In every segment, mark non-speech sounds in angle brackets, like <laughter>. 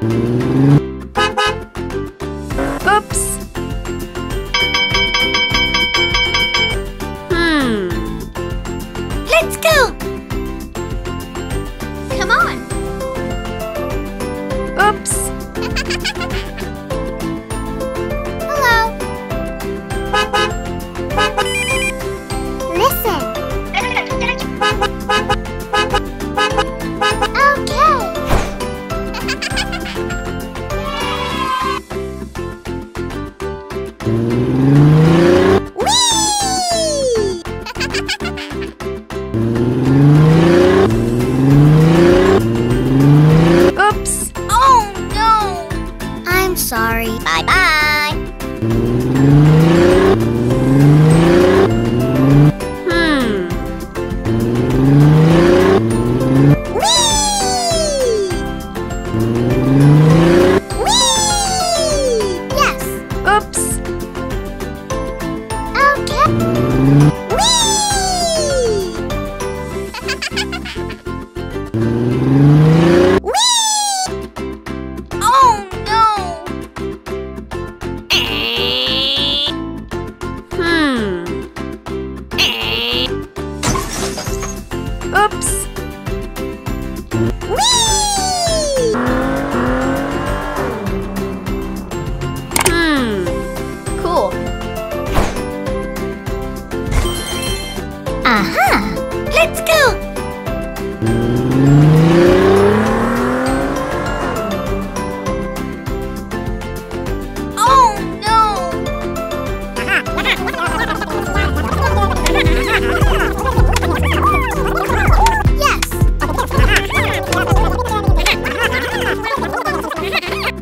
Oops. Hmm. Let's go. Come on. Oops. <laughs> sorry. Bye bye. Hmm. Whee! Oops. Hmm. Cool. Aha! Let's go!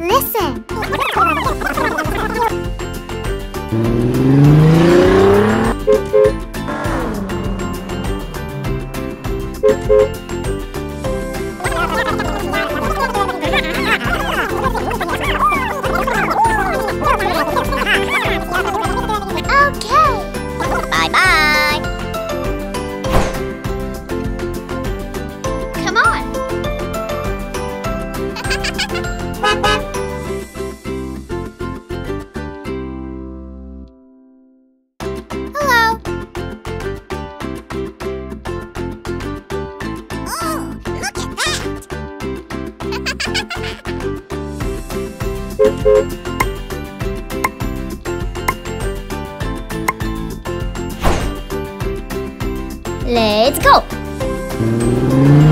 Listen! Let's go.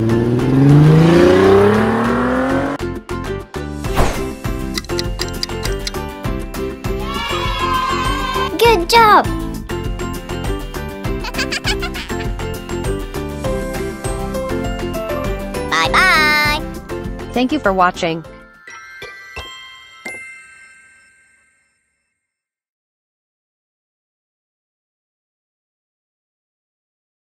Good job. <laughs> bye bye. Thank you for watching.